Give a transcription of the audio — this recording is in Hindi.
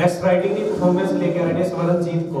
टेस्ट राइटिंग की परफॉर्मेंस लेकर आने स्वर्ण जीत को